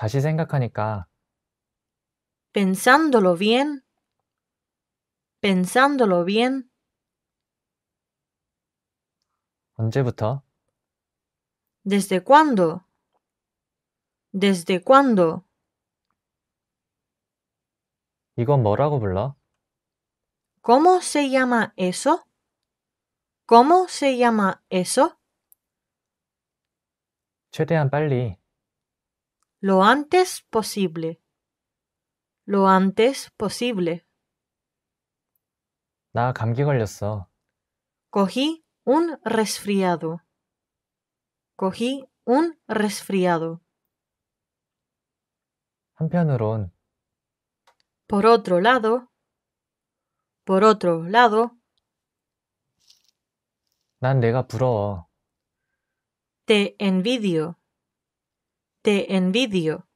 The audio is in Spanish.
다시 생각하니까 pensándolo bien, pensándolo bien, 언제부터 ¿desde cuándo? ¿Desde cuándo? 이건 뭐라고 불러? ¿Cómo se llama eso? ¿Cómo se llama eso? 최대한 빨리 Lo antes posible. Lo antes posible. 나 감기 걸렸어. Cogí un resfriado. Cogí un resfriado. 한편으론 Por otro lado, por otro lado, 난 내가 부러워. te envidio. Te envidio.